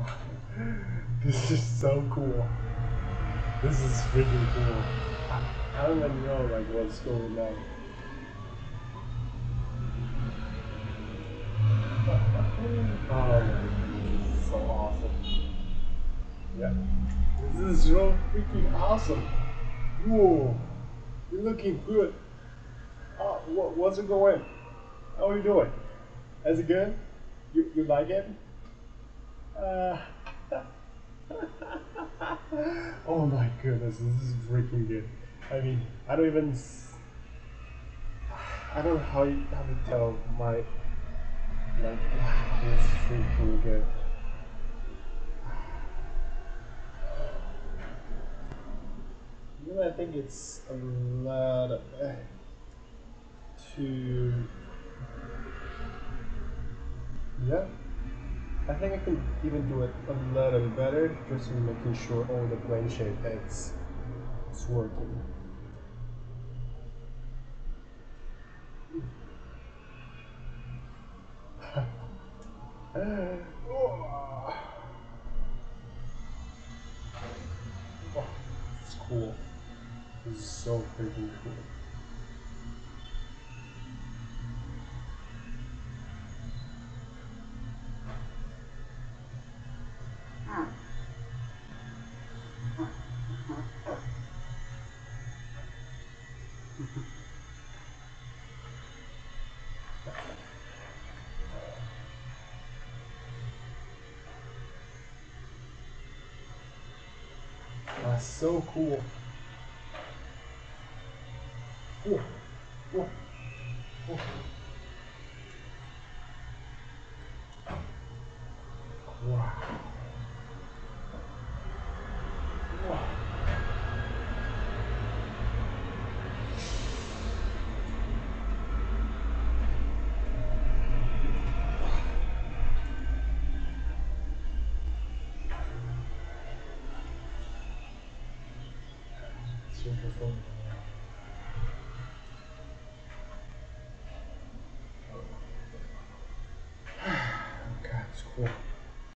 this is so cool. This is freaking cool. I, don't even know like what's going on. Oh my goodness, so awesome. Yeah. This is so freaking awesome. Whoa. You're looking good. Oh, what, what's it going? How are you doing? Is it good? You, you like it? Uh, oh my goodness, this is freaking good. I mean, I don't even. I don't know how, you, how to tell my. Like, wow, this is freaking good. You know, I think it's a lot of. Uh, to. Yeah. I think I can even do it a little better, just in making sure all the plane shape is, is working. it's cool. Is so freaking cool. That's so cool. Wow. Super fun. God, it's cool.